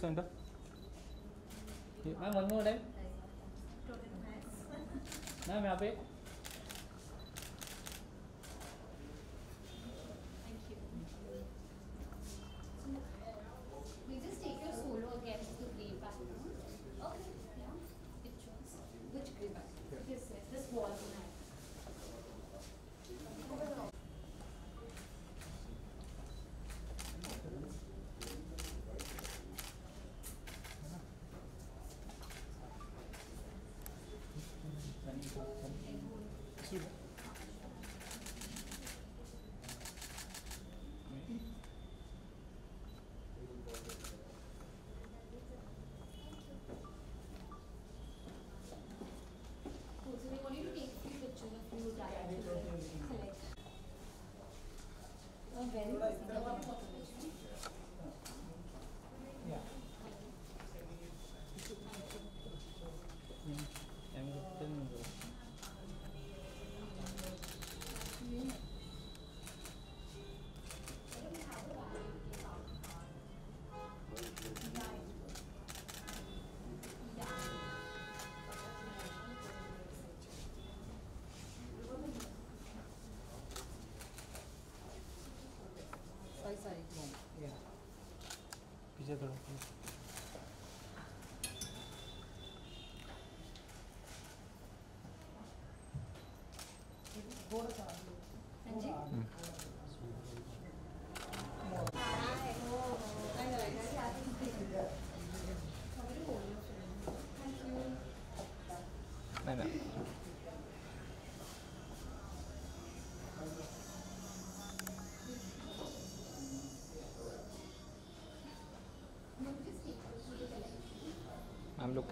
Centre ma'am Ma'am, one more time. Ma'am, यहाँ पे पीछे थोड़ा हाँ जी नहीं नहीं ma'am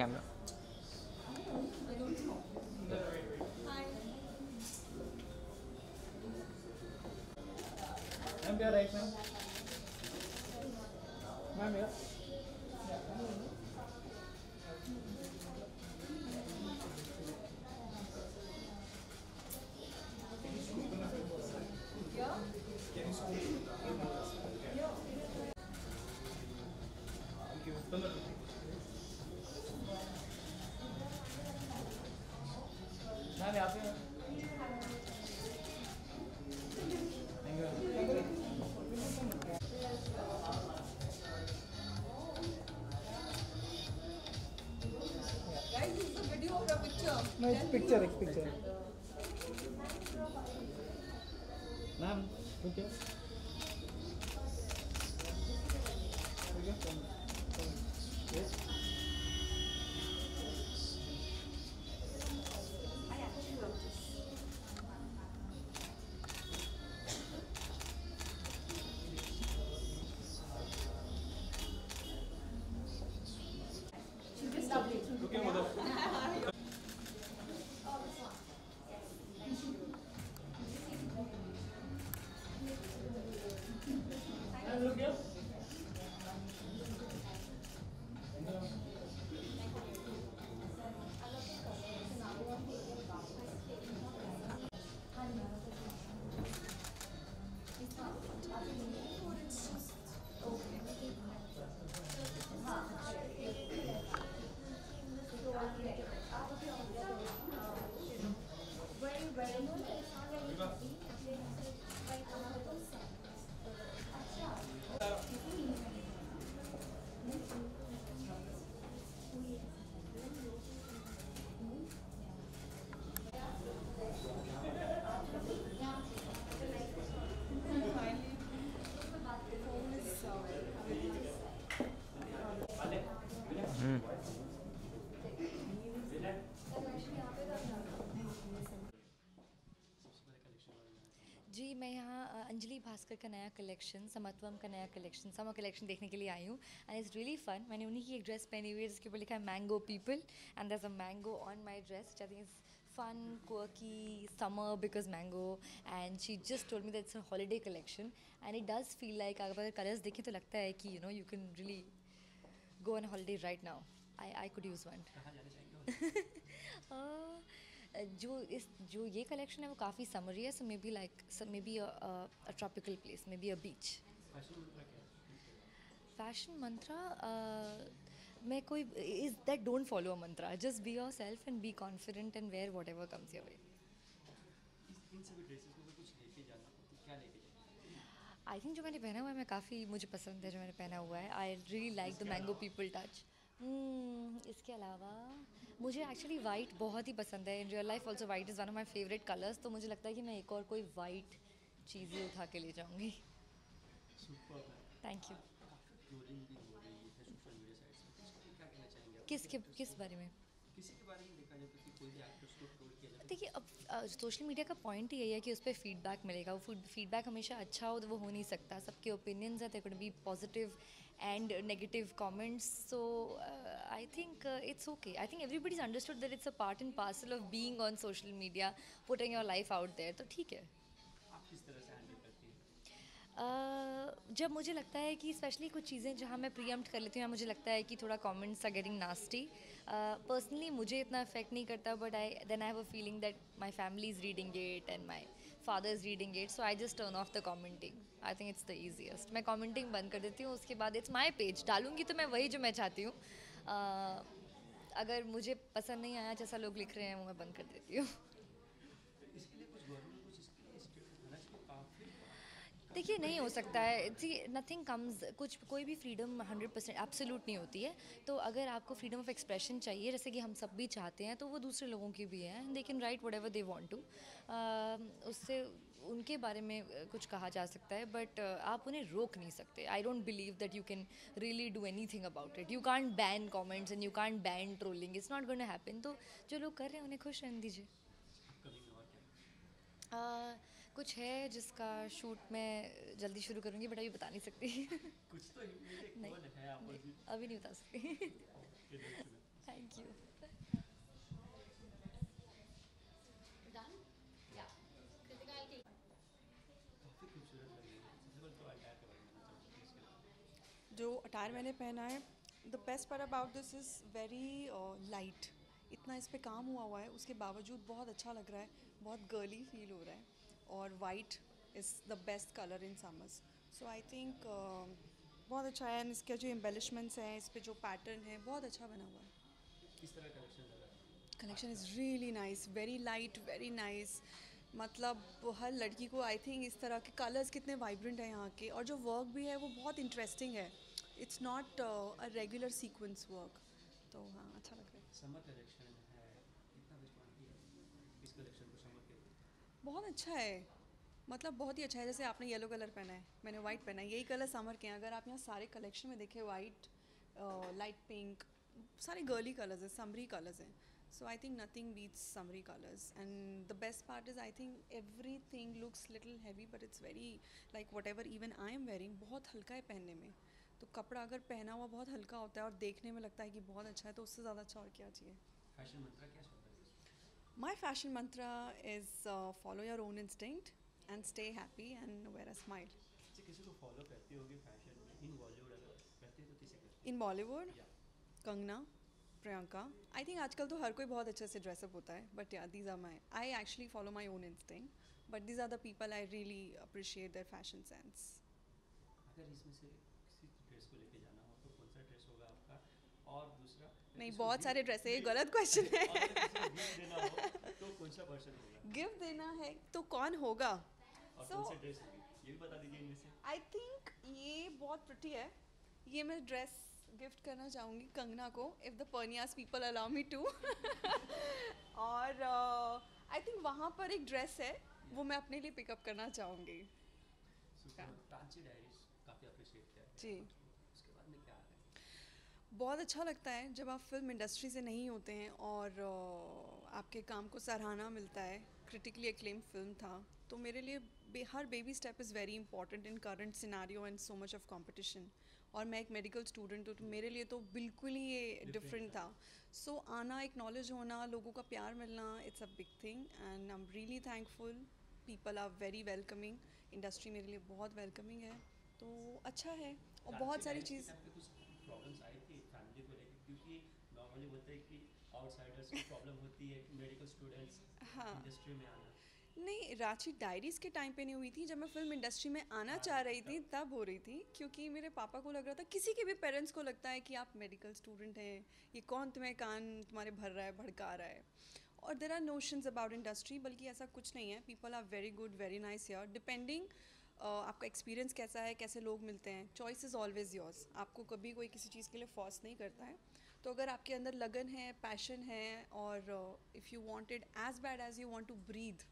camera. Ma'am, you are right, ma'am. Ma'am, you ma'am यहाँ पे No, it's picture, it's picture. Ma'am, okay Bhaskar का नया कलेक्शन समत्वम का नया कलेक्शन समर कलेक्शन देखने के लिए आई हूँ एंड इट्स रियली फन मैंने उन्हीं की एक ड्रेस पहनी हुई है जिसके ऊपर लिखा है mango people and this a mango on my dress is fun quirky summer because mango and she just told me that's a holiday collection and it does feel like अगर कलर्स देखें तो लगता है कि you know you can really go on holiday right now I I could use one जो इस जो ये कलेक्शन है वो काफ़ी समरी है so maybe like maybe a tropical place maybe a beach fashion mantra मैं कोई is that don't follow a mantra just be yourself and be confident and wear whatever comes your way I think जो मैंने पहना हुआ है मैं काफ़ी मुझे पसंद है जो मैंने पहना हुआ है. I really like the mango people touch इसके अलावा मुझे एक्चुअली वाइट बहुत ही पसंद है. In real life also white is one of my favourite colours तो मुझे लगता है कि मैं एक और कोई वाइट चीज़ें उठा के ले जाऊँगी. Thank you? किस के किस बारे में? देखिए, अब सोशल मीडिया का पॉइंट ही यही है कि उस पर फीडबैक मिलेगा। वो फीडबैक हमेशा अच्छा हो तो वो हो नहीं सकता। सबके ओपिनियंस है could be positive and negative comments so I think it's okay I think everybody is understood that it's a part and parcel of being on social media putting your life out there तो ठीक है। जब मुझे लगता है कि specially कुछ चीज़ें जहाँ मैं प्रीएम्प्ट कर लेती हूँ या मुझे लगता है कि थोड़ा comments are getting nasty personally मुझे इतना अफेक्ट नहीं करता but I then I have a feeling that my family is reading it and my father is reading it so I just turn off the commenting I think it's the easiest मैं commenting बंद कर देती हूँ उसके बाद it's my page डालूँगी तो मैं वही जो मैं चाहती हूँ। uh, अगर मुझे पसंद नहीं आया जैसा लोग लिख रहे हैं वो मैं बंद कर देती हूँ तो इसके लिए कुछ गवर्नमेंट कुछ इसके लिए स्टेप होना चाहिए काफ़ी देखिए, नहीं हो सकता है। सी नथिंग कम्स कुछ, कोई भी फ्रीडम हंड्रेड परसेंट एब्सोल्यूट नहीं होती है। तो अगर आपको फ्रीडम ऑफ़ एक्सप्रेशन चाहिए, जैसे कि हम सब भी चाहते हैं तो वो दूसरे लोगों की भी है। They can write whatever they want to उससे उनके बारे में कुछ कहा जा सकता है बट आप उन्हें रोक नहीं सकते। I don't believe that you can really do anything about it you can't ban comments and you can't ban trolling it's not gonna happen तो जो लोग कर रहे हैं, उन्हें खुश रहने दीजिए अपकमिंग में और क्या आ, कुछ है जिसका शूट मैं जल्दी शुरू करूँगी बट अभी बता नहीं सकती। कुछ तो नहीं, है अपोजिट अभी नहीं बता सकती। थैंक यू है। तो लिए जो अटायर मैंने पहना है the best part about this is very light इतना इस पे काम हुआ हुआ है उसके बावजूद बहुत अच्छा लग रहा है बहुत गर्ली फील हो रहा है। और white is the best colour in summers so I think बहुत अच्छा है एंड इसके जो एम्बेलिशमेंट्स हैं इस पर जो पैटर्न है बहुत अच्छा बना हुआ है। किस तरह collection collection is really nice very light very nice मतलब हर लड़की को आई थिंक इस तरह के कलर्स कितने वाइब्रेंट हैं यहाँ के। और जो वर्क भी है वो बहुत इंटरेस्टिंग है। It's not a regular sequence work तो हाँ अच्छा लग रहा है। समर कलेक्शन है कितना रिस्पॉन्स किया इस कलेक्शन को समर के बहुत अच्छा है। मतलब बहुत ही अच्छा है। जैसे आपने येलो कलर पहना है, मैंने वाइट पहना है। यही कलर समर के हैं। अगर आप यहाँ सारे कलेक्शन में देखें वाइट लाइट पिंक सारे गर्ली कलर्स हैं, समरी कलर्स हैं। So I think nothing beats summery colours and the best part is I think everything looks little heavy but it's very like whatever even I am wearing बहुत हल्का है पहनने में। तो कपड़ा अगर पहना हुआ बहुत हल्का होता है और देखने में लगता है कि बहुत अच्छा है तो उससे ज़्यादा अच्छा और क्या चाहिए? फ़ैशन मंत्रा क्या My fashion mantra is uh, follow your own instinct and stay happy and wear a smile. अच्छा किसी को फॉलो करती होगी फ़ैशन में? इन बॉलीवुड अगर करती है तो किसे करती In Bollywood, या Kangna, Priyanka. I think आजकल तो हर कोई बहुत अच्छे से ड्रेसअप होता है but yeah these are my I actually follow my own instinct but these are the people I really appreciate their fashion sense अगर इसमें से किसी ड्रेस को लेके जाना हो तो कौन सा ड्रेस होगा आपका? और दूसरा अगर नहीं बहुत सारे ड्रेस है ये गलत क्वेश्चन है। तो कौन सा पर्सन होगा? गिफ्ट देना है तो कौन होगा? सा आई थिंक ये बहुत प्रिटी है। ये मैं ड्रेस गिफ्ट करना चाहूँगी कंगना को if the Pernia's people allow me to और आई थिंक वहाँ पर एक ड्रेस है वो मैं अपने लिए पिकअप करना चाहूँगी। जी। उसके बाद में क्या आ रहा है बहुत अच्छा लगता है जब आप फ़िल्म इंडस्ट्री से नहीं होते हैं और आपके काम को सराहना मिलता है। क्रिटिकली एक्लेम फ़िल्म था। तो मेरे लिए बे, हर baby step is very important in current scenario and so much of competition और मैं एक मेडिकल स्टूडेंट हूँ तो मेरे लिए तो बिल्कुल ही ये डिफरेंट था। सो so, आना एक नॉलेज होना लोगों का प्यार मिलना it's a big thing and I am really thankful people are very welcoming industry मेरे लिए बहुत वेलकमिंग है। तो अच्छा है। और बहुत सारी चीज़ कुछ प्रॉब्लम्स आई थी फैमिली को लेकर क्योंकि नॉर्मली हैं कि आउटसाइडर्स को प्रॉब्लम होती है मेडिकल स्टूडेंट्स हाँ। इंडस्ट्री में आना। नहीं रांची डायरीज के टाइम पे नहीं हुई थी। जब मैं फ़िल्म इंडस्ट्री में आना चाह रही थी तब हो रही थी क्योंकि मेरे पापा को लग रहा था किसी के भी पेरेंट्स को लगता है कि आप मेडिकल स्टूडेंट हैं ये कौन तुम्हें कान तुम्हारे भर रहा है भड़का रहा है। और there are notions about industry बल्कि ऐसा कुछ नहीं है। People are very good very nice year depending आपका एक्सपीरियंस कैसा है कैसे लोग मिलते हैं चॉइस इज़ ऑलवेज योर्स आपको कभी कोई किसी चीज़ के लिए फोर्स नहीं करता है। तो अगर आपके अंदर लगन है पैशन है और if you wanted as bad as you want to breathe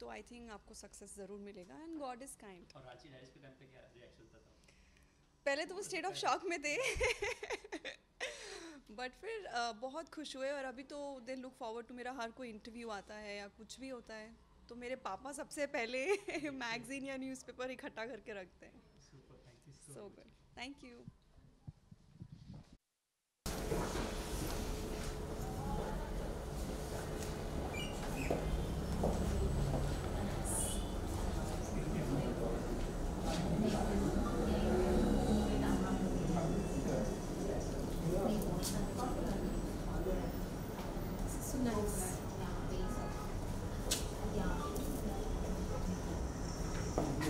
तो आई थिंक आपको सक्सेस ज़रूर मिलेगा एंड गॉड इज़ काइंड पहले तो वो स्टेट ऑफ़ शॉक में थे। बट फिर uh, बहुत खुश हुए और अभी तो दे लुक फॉरवर्ड टू मेरा हर कोई इंटरव्यू आता है या कुछ भी होता है। तो मेरे पापा सबसे पहले मैगजीन या न्यूज़पेपर इकट्ठा करके रखते हैं। So good thank you All,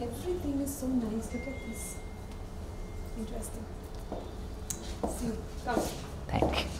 everything is so nice. Look at this. Interesting. See, you. come. Thank you.